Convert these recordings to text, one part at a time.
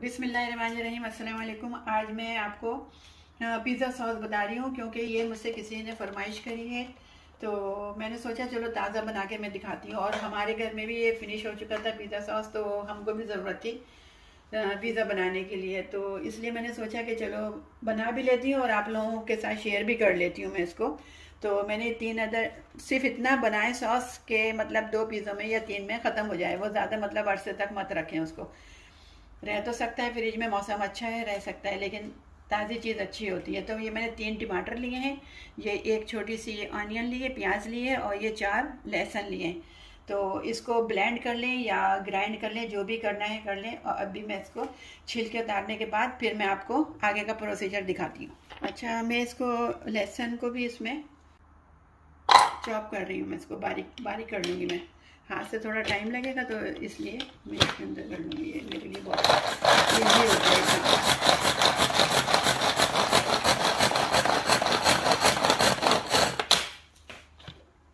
बिसमीम अस्सलाम आज मैं आपको पिज़्ज़ा सॉस बता रही हूँ, क्योंकि ये मुझसे किसी ने फरमाइश करी है। तो मैंने सोचा, चलो ताज़ा बना के मैं दिखाती हूँ। और हमारे घर में भी ये फिनिश हो चुका था पिज़्ज़ा सॉस तो हमको भी ज़रूरत थी पिज़्ज़ा बनाने के लिए। तो इसलिए मैंने सोचा कि चलो बना भी लेती हूँ और आप लोगों के साथ शेयर भी कर लेती हूँ मैं इसको। तो मैंने तीन अदर, सिर्फ़ इतना बनाए सॉस के मतलब दो पिज़्ज़ा में या तीन में ख़त्म हो जाए। वो ज़्यादा मतलब अरसे तक मत रखें उसको। रह तो सकता है फ्रिज में मौसम अच्छा है, रह सकता है, लेकिन ताज़ी चीज़ अच्छी होती है। तो ये मैंने तीन टमाटर लिए हैं, ये एक छोटी सी ऑनियन लिए, प्याज लिए और ये चार लहसुन लिए। तो इसको ब्लेंड कर लें या ग्राइंड कर लें, जो भी करना है कर लें और अभी मैं इसको छिलके उतारने के बाद फिर मैं आपको आगे का प्रोसीजर दिखाती हूँ। अच्छा मैं इसको लहसुन को भी इसमें चॉप कर रही हूँ मैं इसको, बारीक बारीक कर लूँगी मैं। हाथ से थोड़ा टाइम लगेगा तो इसलिए मैं इसके अंदर कर लूँगी। ये मेरे लिए बहुत ईजी है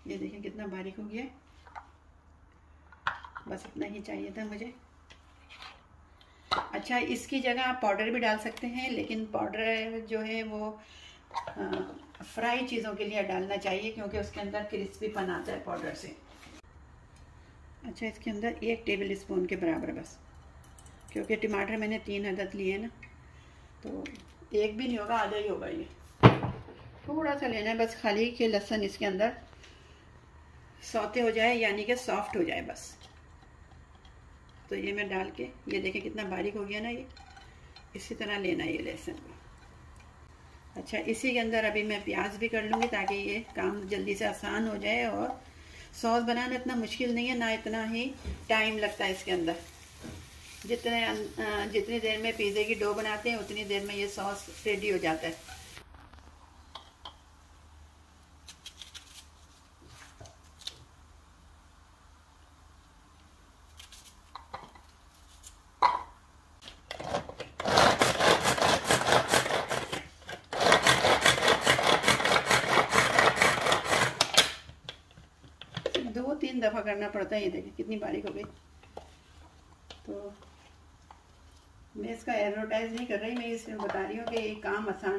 ये देखिए कितना बारीक हो गया। बस इतना ही चाहिए था मुझे। अच्छा इसकी जगह आप पाउडर भी डाल सकते हैं, लेकिन पाउडर जो है वो फ्राई चीज़ों के लिए डालना चाहिए, क्योंकि उसके अंदर क्रिस्पीपन आता है पाउडर से। अच्छा इसके अंदर एक टेबल स्पून के बराबर बस। क्योंकि टमाटर मैंने तीन अदद लिए ना तो एक भी नहीं होगा, आधा ही होगा ये। थोड़ा सा लेना है बस खाली के लहसन इसके अंदर सौते हो जाए, यानी कि सॉफ्ट हो जाए बस। तो ये मैं डाल के, ये देखें कितना बारीक हो गया ना ये। इसी तरह लेना है ये लहसुन अच्छा इसी के अंदर अभी मैं प्याज भी कर लूँगी ताकि ये काम जल्दी से आसान हो जाए और सॉस बनाना इतना मुश्किल नहीं है, ना इतना ही टाइम लगता है इसके अंदर। जितने जितनी देर में पिज़्ज़े की डो बनाते हैं, उतनी देर में ये सॉस रेडी हो जाता है दो तीन दफ़ा करना पड़ता है ये देखिए, कितनी बारीक हो गई। तो मैं इसका एडवर्टाइज नहीं कर रही, मैं इसमें बता रही हूँ कि ये काम आसान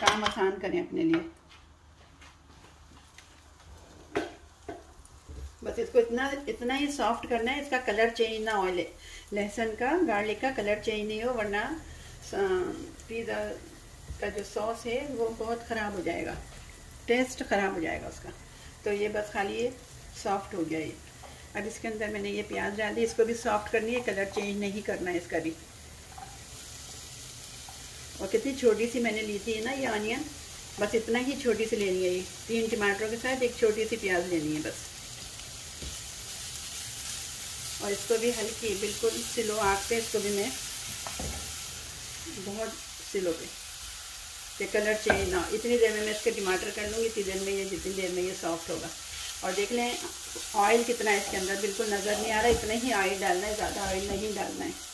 काम आसान करें अपने लिए। बस इसको इतना इतना ही सॉफ्ट करना है, इसका कलर चेंज ना हो लहसुन का गार्लिक का कलर चेंज नहीं हो, वरना पिज़्ज़ा का जो सॉस है, वो बहुत ख़राब हो जाएगा। टेस्ट ख़राब हो जाएगा उसका। तो ये बस खाली सॉफ्ट हो गया ये। अब इसके अंदर मैंने ये प्याज डाल दी इसको भी सॉफ्ट करनी है कलर चेंज नहीं करना है इसका भी। और कितनी छोटी सी मैंने ली थी ना ये ऑनियन बस इतना ही छोटी सी लेनी है ये। तीन टमाटरों के साथ एक छोटी सी प्याज लेनी है बस। और इसको भी हल्की, बिल्कुल सिलो आग पे इसको भी मैं बहुत सिलो पे। कलर चेंज ना, इतनी देर में मैं इसके टमाटर कर लूँगी, इतनी देर में ये, जितनी देर में ये सॉफ्ट होगा। और देख लें ऑयल कितना है इसके अंदर, बिल्कुल नज़र नहीं आ रहा, इतना ही ऑयल डालना है, ज़्यादा ऑयल नहीं डालना है।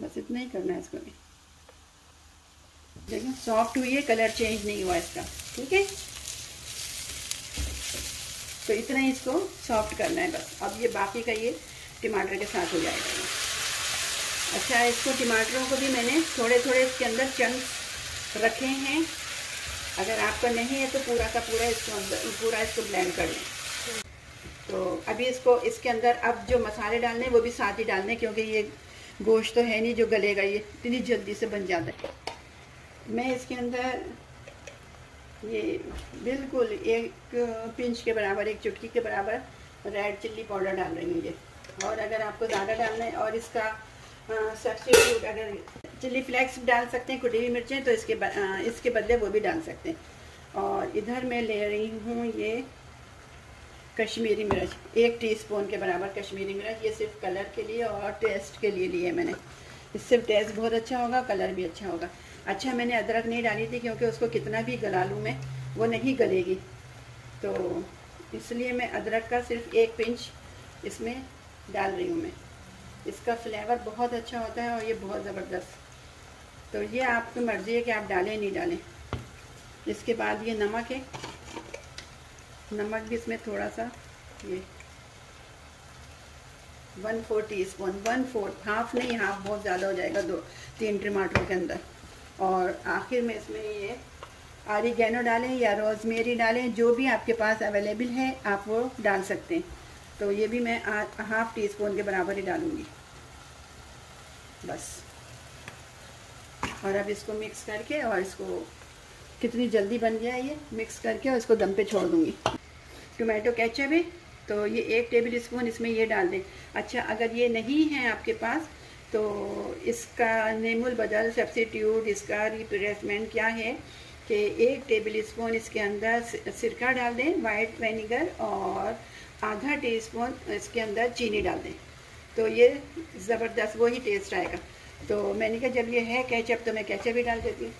बस इतना ही करना है इसको भी। देखो सॉफ्ट हुई है कलर चेंज नहीं हुआ इसका, ठीक है? तो इतना ही इसको सॉफ्ट करना है बस। अब ये बाकी का ये टमाटर के साथ हो जाएगा। अच्छा इसको टमाटरों को भी मैंने थोड़े थोड़े इसके अंदर चंक रखे हैं। अगर आपका नहीं है तो पूरा का पूरा इसको अंदर, पूरा इसको ब्लेंड कर लें। तो अभी इसको, इसके अंदर अब जो मसाले डालने वो भी साथ ही डालने क्योंकि ये गोश्त तो है नहीं जो गलेगा, ये इतनी जल्दी से बन जाता है। मैं इसके अंदर ये बिल्कुल एक पिंच के बराबर एक चुटकी के बराबर रेड चिल्ली पाउडर डाल रही हूँ ये। और अगर आपको ज़्यादा डालना है और इसका सब्सिट्यूट अगर चिल्ली फ्लेक्स डाल सकते हैं कुटी हुई मिर्चें तो इसके आ, इसके बदले वो भी डाल सकते हैं। और इधर मैं ले रही हूँ ये कश्मीरी मिर्च एक टीस्पून के बराबर कश्मीरी मिर्च। ये सिर्फ़ कलर के लिए और टेस्ट के लिए लिए मैंने। इससे टेस्ट बहुत अच्छा होगा कलर भी अच्छा होगा। अच्छा मैंने अदरक नहीं डाली थी क्योंकि उसको कितना भी गला लूँ मैं, वो नहीं गलेगी। तो इसलिए मैं अदरक का सिर्फ़ एक पिंच इसमें डाल रही हूँ मैं। इसका फ्लेवर बहुत अच्छा होता है और ये बहुत ज़बरदस्त। तो ये आपकी मर्ज़ी है कि आप डालें, नहीं डालें। इसके बाद ये नमक है। नमक भी इसमें थोड़ा सा ये one four teaspoon one four half नहीं हाफ़ बहुत ज़्यादा हो जाएगा दो, तीन टमाटरों के अंदर। और आखिर में इसमें ये आरिगेनो डालें या रोज़मेरी डालें, जो भी आपके पास अवेलेबल है, आप वो डाल सकते हैं। तो ये भी मैं हाफ़ टी स्पून के बराबर ही डालूँगी। बस। और अब इसको मिक्स करके और इसको कितनी जल्दी बन गया ये मिक्स करके और इसको दम पे छोड़ दूँगी। टोमेटो केचप है तो ये एक टेबल स्पून इसमें ये डाल दें। अच्छा अगर ये नहीं है आपके पास तो इसका नेमुल बदल सब्सिट्यूट इसका रिप्लेसमेंट क्या है कि एक टेबल स्पून इसके अंदर सिरका डाल दें वाइट वेनिगर और आधा टी स्पून इसके अंदर चीनी डाल दें। तो ये ज़बरदस्त वही टेस्ट आएगा। तो मैंने कहा, जब ये है कैचअप तो मैं कैचअप भी डाल देती हूँ।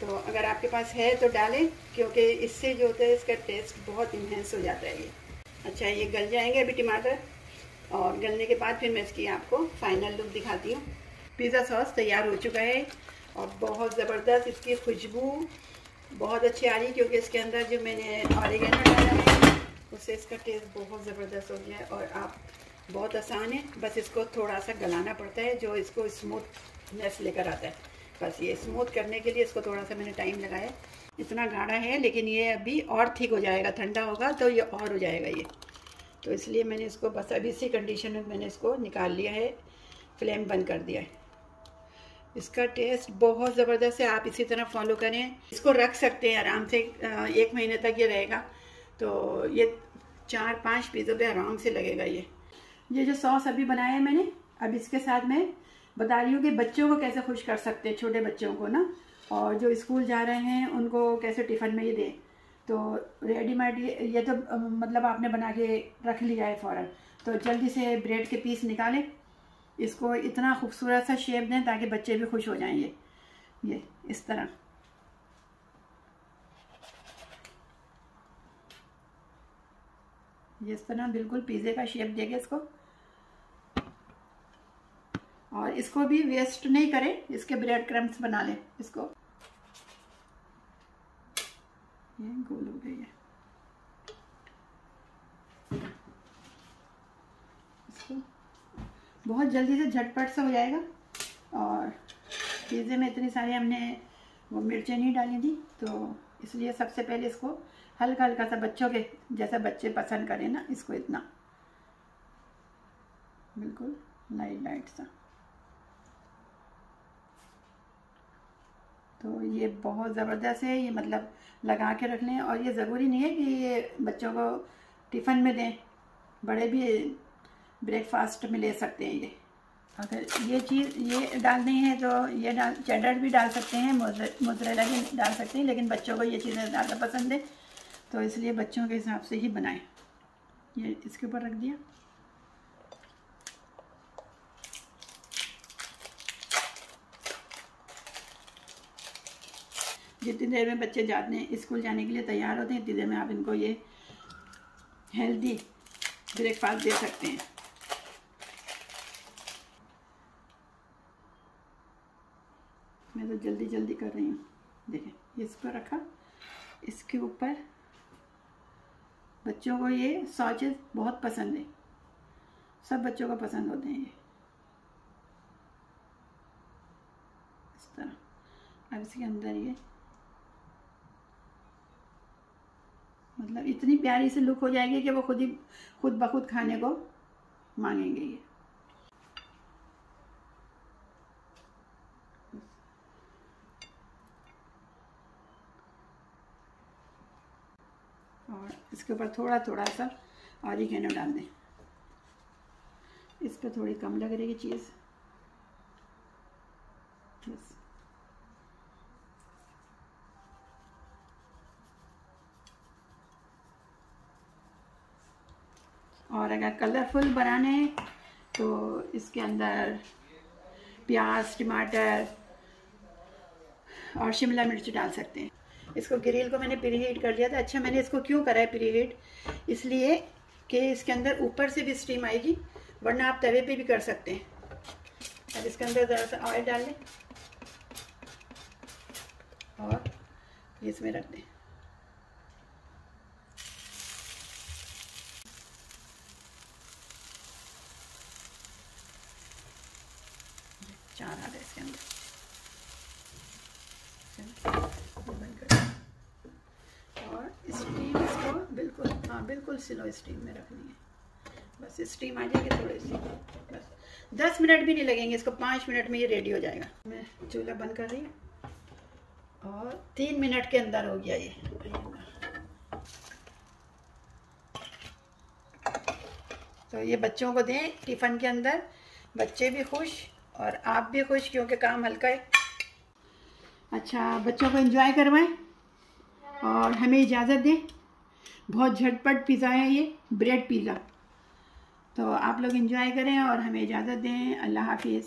तो अगर आपके पास है तो डालें, क्योंकि इससे जो होता है, इसका टेस्ट बहुत इन्हेंस हो जाता है ये। अच्छा ये गल जाएँगे अभी टमाटर। और गलने के बाद फिर मैं इसकी आपको फाइनल लुक दिखाती हूँ। पिज़्ज़ा सॉस तैयार हो चुका है और बहुत ज़बरदस्त इसकी खुशबू। बहुत अच्छी आ रही है क्योंकि इसके अंदर जो मैंने ऑरिगेनो डाला है, उससे इसका टेस्ट बहुत ज़बरदस्त हो गया है और आप बहुत आसान है। बस इसको थोड़ा सा गलाना पड़ता है, जो इसको स्मूथनेस लेकर आता है। बस ये स्मूथ करने के लिए इसको थोड़ा सा मैंने टाइम लगाया इतना गाढ़ा है, लेकिन ये अभी और ठीक हो जाएगा, ठंडा होगा तो ये और हो जाएगा ये। तो इसलिए मैंने इसको बस अभी इसी कंडीशन में मैंने इसको निकाल लिया है फ्लेम बंद कर दिया है। इसका टेस्ट बहुत ज़बरदस्त है, आप इसी तरह फॉलो करें। इसको रख सकते हैं आराम से एक महीने तक ये रहेगा। तो ये चार पाँच पीज़ों पे आराम से लगेगा ये। ये जो सॉस अभी बनाया है मैंने, अब इसके साथ मैं बता रही हूँ कि बच्चों को कैसे खुश कर सकते हैं, छोटे बच्चों को ना। और जो स्कूल जा रहे हैं उनको कैसे टिफ़िन में ये दें। तो रेडीमेड ये, तो मतलब आपने बना के रख लिया है फ़ौरन। तो जल्दी से ब्रेड के पीस निकालें। इसको इतना खूबसूरत सा शेप दें ताकि बच्चे भी खुश हो जाएँ ये। ये इस तरह। ये इस तरह बिल्कुल पिज़्ज़े का शेप देगा इसको। और इसको भी वेस्ट नहीं करें इसके ब्रेड क्रम्स बना लें इसको। ये गोल हो गई है। इसको बहुत जल्दी से झटपट से हो जाएगा। और पिज़्ज़े में इतनी सारी हमने वो मिर्चें नहीं डाली थी तो इसलिए सबसे पहले इसको हल्का हल्का सा बच्चों के जैसा बच्चे पसंद करें ना, इसको इतना। बिल्कुल, लाइट लाइट सा। तो ये बहुत ज़बरदस्त है, ये मतलब लगा के रख लें और ये ज़रूरी नहीं है कि ये बच्चों को टिफ़िन में दें, बड़े भी ब्रेकफास्ट में ले सकते हैं ये। अगर ये चीज़, ये डालनी है तो ये डाल चेडर भी डाल सकते हैं मोजरेला भी डाल सकते हैं, लेकिन बच्चों को ये चीज़ें ज़्यादा पसंद है तो इसलिए बच्चों के हिसाब से ही बनाएँ। ये इसके ऊपर रख दिया। जितनी देर में बच्चे जाते हैं, स्कूल जाने के लिए तैयार होते हैं, इतनी देर में आप इनको ये हेल्दी ब्रेकफास्ट दे सकते हैं। मैं तो जल्दी जल्दी कर रही हूँ। देखें इस पर रखा। इसके ऊपर बच्चों को ये सॉचेस बहुत पसंद है। सब बच्चों को पसंद होते हैं ये। इस तरह। अब इसके अंदर ये मतलब इतनी प्यारी से लुक हो जाएगी कि वो खुद ही खुद ब खुद खाने को मांगेंगे ये। और इसके ऊपर थोड़ा थोड़ा सा ऑरिगेनो डाल दें। इस पर थोड़ी कम लग रही है चीज़ बस और अगर कलरफुल बनाने हैं तो इसके अंदर प्याज, टमाटर और शिमला मिर्च डाल सकते हैं। इसको ग्रिल को मैंने प्री हीट कर लिया था। अच्छा मैंने इसको क्यों करा है प्री हीट इसलिए कि इसके अंदर ऊपर से भी स्टीम आएगी, वरना आप तवे पे भी कर सकते हैं। अब इसके अंदर ज़रा सा ऑयल डाल लें और इसमें रख दें चार आ गए इसके अंदर और स्टीम इसको बिल्कुल हाँ बिल्कुल स्लो स्टीम में रखनी है। बस स्टीम आ जाएगी थोड़ी सी। बस। दस मिनट भी नहीं लगेंगे, इसको पाँच मिनट में ये रेडी हो जाएगा। मैं चूल्हा बंद कर रही हूँ और तीन मिनट के अंदर हो गया ये। तो ये बच्चों को दें टिफ़न के अंदर। बच्चे भी खुश और आप भी खुश क्योंकि काम हल्का है। अच्छा बच्चों को एंजॉय करवाएँ और हमें इजाज़त दें। बहुत झटपट पिज़्ज़ा है ये ब्रेड पिज़्ज़ा तो आप लोग इन्जॉय करें और हमें इजाज़त दें. अल्लाह हाफिज़.